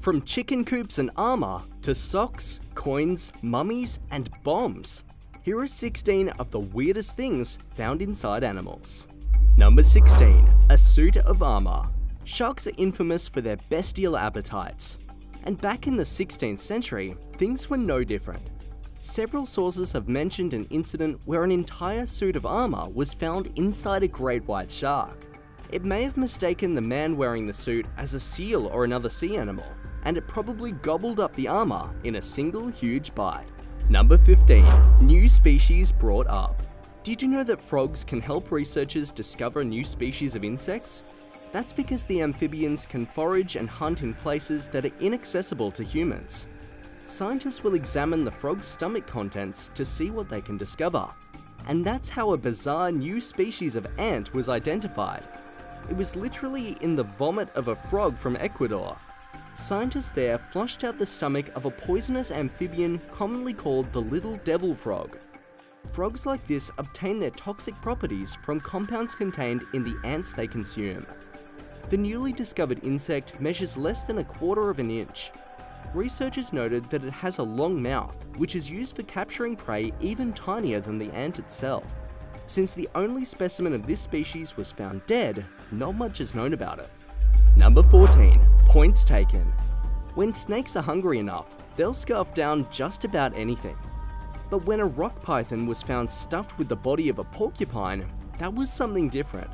From chicken coops and armour to socks, coins, mummies, and bombs. Here are 16 of the weirdest things found inside animals. Number 16. A suit of armour. Sharks are infamous for their bestial appetites. And back in the 16th century, things were no different. Several sources have mentioned an incident where an entire suit of armour was found inside a great white shark. It may have mistaken the man wearing the suit as a seal or another sea animal, and it probably gobbled up the armour in a single huge bite. Number 15. New species brought up. Did you know that frogs can help researchers discover new species of insects? That's because the amphibians can forage and hunt in places that are inaccessible to humans. Scientists will examine the frog's stomach contents to see what they can discover. And that's how a bizarre new species of ant was identified. It was literally in the vomit of a frog from Ecuador. Scientists there flushed out the stomach of a poisonous amphibian commonly called the little devil frog. Frogs like this obtain their toxic properties from compounds contained in the ants they consume. The newly discovered insect measures less than a quarter of an inch. Researchers noted that it has a long mouth, which is used for capturing prey even tinier than the ant itself. Since the only specimen of this species was found dead, not much is known about it. Number 14. Points taken. When snakes are hungry enough, they'll scarf down just about anything. But when a rock python was found stuffed with the body of a porcupine, that was something different.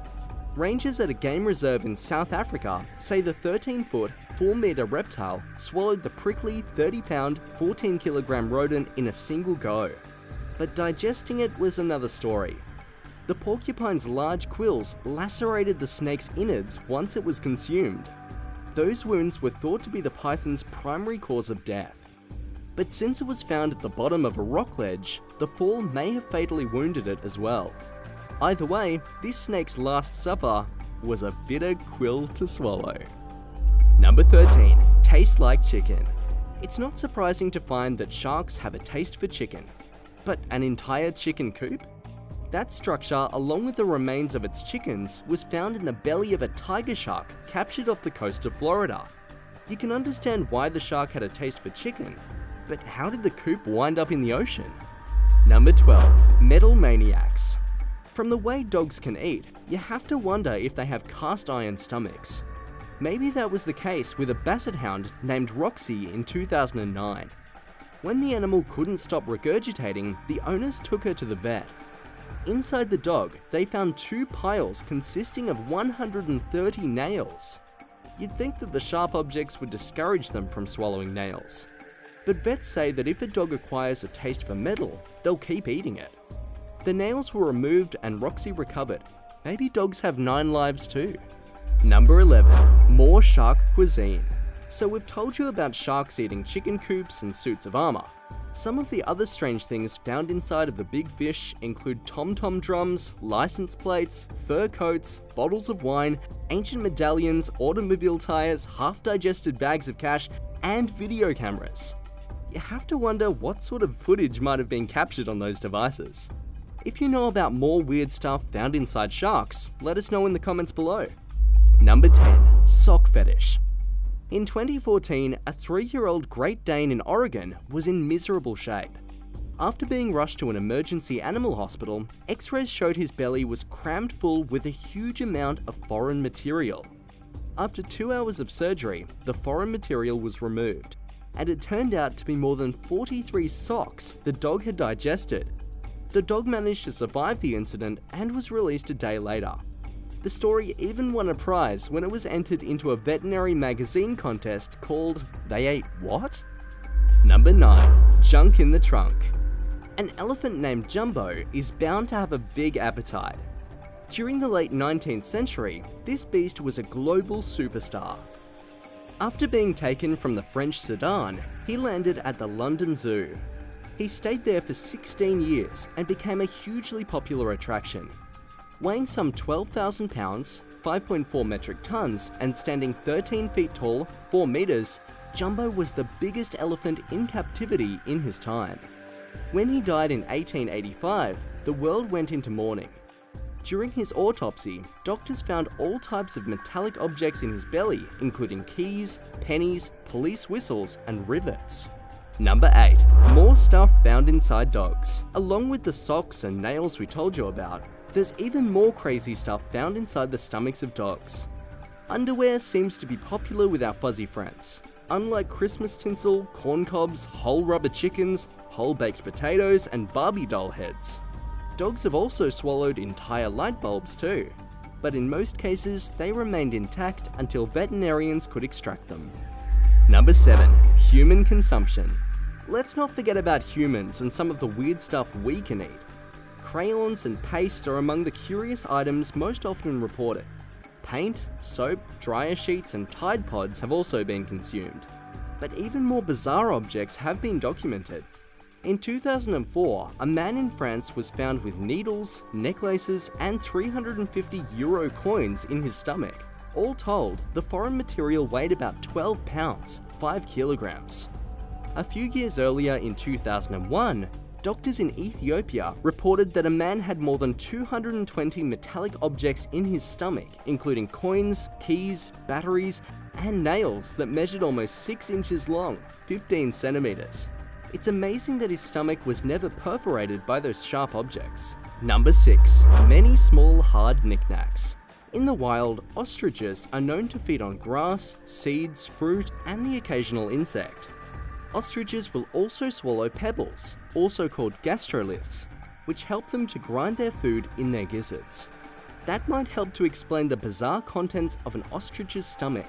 Rangers at a game reserve in South Africa say the 13 foot, 4 metre reptile swallowed the prickly 30 pound, 14 kilogram rodent in a single go. But digesting it was another story. The porcupine's large quills lacerated the snake's innards once it was consumed. Those wounds were thought to be the python's primary cause of death. But since it was found at the bottom of a rock ledge, the fall may have fatally wounded it as well. Either way, this snake's last supper was a bitter quill to swallow. Number 13. Taste like chicken. It's not surprising to find that sharks have a taste for chicken. But an entire chicken coop? That structure, along with the remains of its chickens, was found in the belly of a tiger shark captured off the coast of Florida. You can understand why the shark had a taste for chicken, but how did the coop wind up in the ocean? Number 12. Metal Maniacs. From the way dogs can eat, you have to wonder if they have cast iron stomachs. Maybe that was the case with a basset hound named Roxy in 2009. When the animal couldn't stop regurgitating, the owners took her to the vet. Inside the dog, they found two piles consisting of 130 nails. You'd think that the sharp objects would discourage them from swallowing nails. But vets say that if a dog acquires a taste for metal, they'll keep eating it. The nails were removed and Roxy recovered. Maybe dogs have nine lives too. Number 11. More shark cuisine. So we've told you about sharks eating chicken coops and suits of armour. Some of the other strange things found inside of the big fish include tom-tom drums, license plates, fur coats, bottles of wine, ancient medallions, automobile tyres, half-digested bags of cash, and video cameras. You have to wonder what sort of footage might have been captured on those devices. If you know about more weird stuff found inside sharks, let us know in the comments below. Number 10. Sock Fetish. In 2014, a three year old Great Dane in Oregon was in miserable shape. After being rushed to an emergency animal hospital, x rays showed his belly was crammed full with a huge amount of foreign material. After two hours of surgery, the foreign material was removed, and it turned out to be more than 43 socks the dog had digested. The dog managed to survive the incident and was released a day later. The story even won a prize when it was entered into a veterinary magazine contest called They Ate What? Number 9. Junk in the Trunk. An elephant named Jumbo is bound to have a big appetite. During the late 19th century, this beast was a global superstar. After being taken from the French Sudan, he landed at the London Zoo, he stayed there for 16 years and became a hugely popular attraction. Weighing some 12,000 pounds, 5.4 metric tons, and standing 13 feet tall, 4 meters, Jumbo was the biggest elephant in captivity in his time. When he died in 1885, the world went into mourning. During his autopsy, doctors found all types of metallic objects in his belly, including keys, pennies, police whistles, and rivets. Number 8. More stuff found inside dogs. Along with the socks and nails we told you about, there's even more crazy stuff found inside the stomachs of dogs. Underwear seems to be popular with our fuzzy friends. Unlike Christmas tinsel, corn cobs, whole rubber chickens, whole baked potatoes, and Barbie doll heads. Dogs have also swallowed entire light bulbs too, but in most cases they remained intact until veterinarians could extract them. Number 7. Human consumption. Let's not forget about humans and some of the weird stuff we can eat. Crayons and paste are among the curious items most often reported. Paint, soap, dryer sheets, and Tide Pods have also been consumed. But even more bizarre objects have been documented. In 2004, a man in France was found with needles, necklaces, and 350 euro coins in his stomach. All told, the foreign material weighed about 12 pounds, 5 kilograms. A few years earlier in 2001, doctors in Ethiopia reported that a man had more than 220 metallic objects in his stomach, including coins, keys, batteries, and nails that measured almost 6 inches long, 15 centimeters. It's amazing that his stomach was never perforated by those sharp objects. Number 6. Many small hard knickknacks. In the wild, ostriches are known to feed on grass, seeds, fruit, and the occasional insect. Ostriches will also swallow pebbles, also called gastroliths, which help them to grind their food in their gizzards. That might help to explain the bizarre contents of an ostrich's stomach.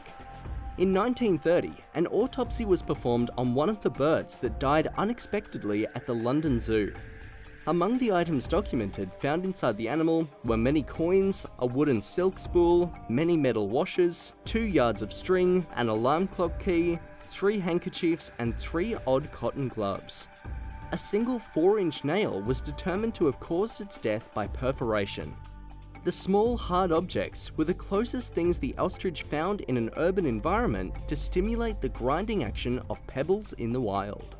In 1930, an autopsy was performed on one of the birds that died unexpectedly at the London Zoo. Among the items documented found inside the animal were many coins, a wooden silk spool, many metal washers, two yards of string, an alarm clock key, three handkerchiefs, and three odd cotton gloves. A single 4 inch nail was determined to have caused its death by perforation. The small, hard objects were the closest things the ostrich found in an urban environment to stimulate the grinding action of pebbles in the wild.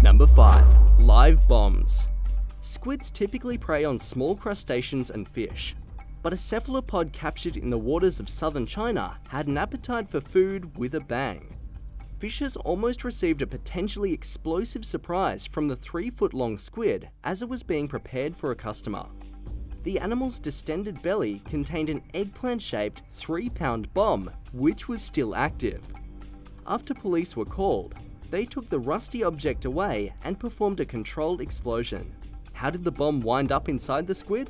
Number 5. Live bombs. Squids typically prey on small crustaceans and fish, but a cephalopod captured in the waters of southern China had an appetite for food with a bang. Fishers almost received a potentially explosive surprise from the 3 foot long squid as it was being prepared for a customer. The animal's distended belly contained an eggplant shaped 3 pound bomb, which was still active. After police were called, they took the rusty object away and performed a controlled explosion. How did the bomb wind up inside the squid?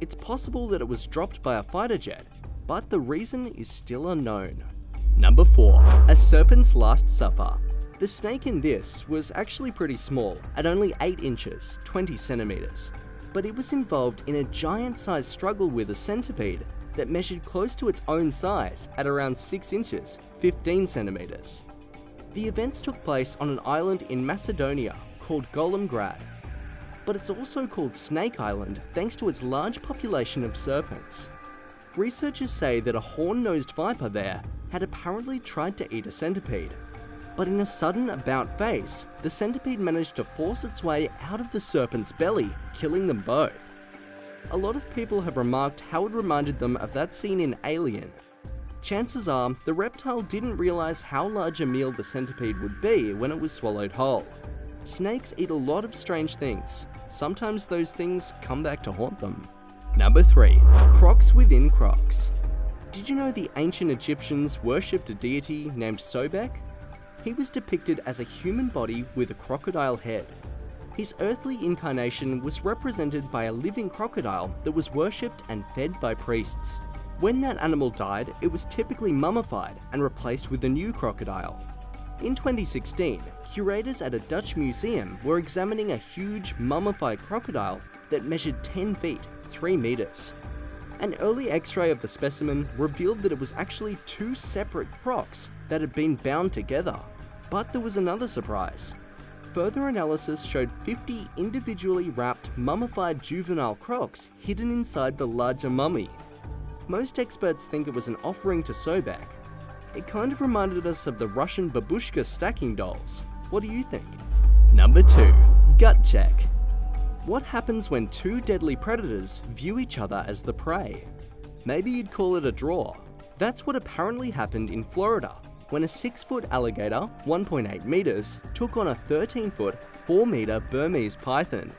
It's possible that it was dropped by a fighter jet, but the reason is still unknown. Number 4. A Serpent's Last Supper. The snake in this was actually pretty small, at only 8 inches, 20 centimeters, but it was involved in a giant-sized struggle with a centipede that measured close to its own size at around 6 inches, 15 centimeters. The events took place on an island in Macedonia called Golemgrad, but it's also called Snake Island thanks to its large population of serpents. Researchers say that a horn-nosed viper there had apparently tried to eat a centipede. But in a sudden about face, the centipede managed to force its way out of the serpent's belly, killing them both. A lot of people have remarked how it reminded them of that scene in Alien. Chances are, the reptile didn't realise how large a meal the centipede would be when it was swallowed whole. Snakes eat a lot of strange things. Sometimes those things come back to haunt them. Number 3. Crocs within Crocs. Did you know the ancient Egyptians worshipped a deity named Sobek? He was depicted as a human body with a crocodile head. His earthly incarnation was represented by a living crocodile that was worshipped and fed by priests. When that animal died, it was typically mummified and replaced with a new crocodile. In 2016, curators at a Dutch museum were examining a huge mummified crocodile that measured 10 feet, 3 meters. An early x-ray of the specimen revealed that it was actually two separate crocs that had been bound together. But there was another surprise. Further analysis showed 50 individually wrapped mummified juvenile crocs hidden inside the larger mummy. Most experts think it was an offering to Sobek. It kind of reminded us of the Russian babushka stacking dolls. What do you think? Number 2. Gut Check What happens when two deadly predators view each other as the prey? Maybe you'd call it a draw. That's what apparently happened in Florida when a 6 foot alligator, 1.8 metres, took on a 13 foot, 4 metre Burmese python.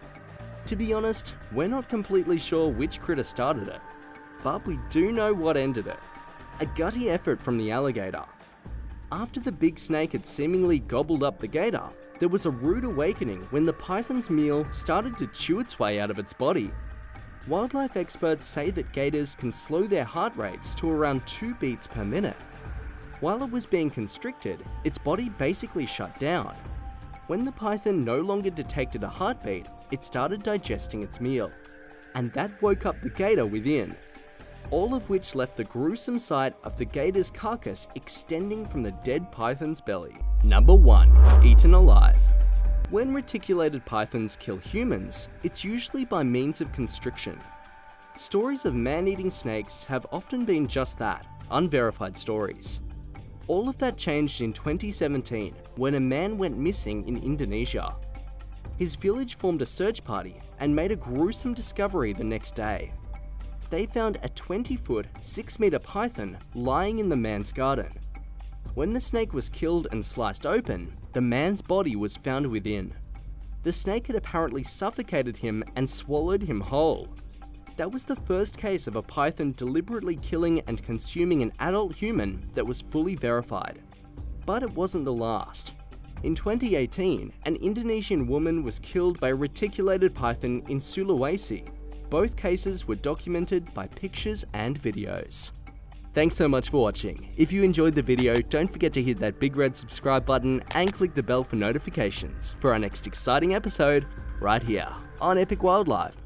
To be honest, we're not completely sure which critter started it, but we do know what ended it. A gutty effort from the alligator. After the big snake had seemingly gobbled up the gator, there was a rude awakening when the python's meal started to chew its way out of its body. Wildlife experts say that gators can slow their heart rates to around 2 beats per minute. While it was being constricted, its body basically shut down. When the python no longer detected a heartbeat, it started digesting its meal. And that woke up the gator within, all of which left the gruesome sight of the gator's carcass extending from the dead python's belly. Number 1. Eaten alive. When reticulated pythons kill humans, it's usually by means of constriction. Stories of man-eating snakes have often been just that, unverified stories. All of that changed in 2017 when a man went missing in Indonesia. His village formed a search party and made a gruesome discovery the next day they found a 20 foot, 6 metre python lying in the man's garden. When the snake was killed and sliced open, the man's body was found within. The snake had apparently suffocated him and swallowed him whole. That was the first case of a python deliberately killing and consuming an adult human that was fully verified. But it wasn't the last. In 2018, an Indonesian woman was killed by a reticulated python in Sulawesi both cases were documented by pictures and videos. Thanks so much for watching. If you enjoyed the video, don't forget to hit that big red subscribe button and click the bell for notifications for our next exciting episode right here on Epic Wildlife.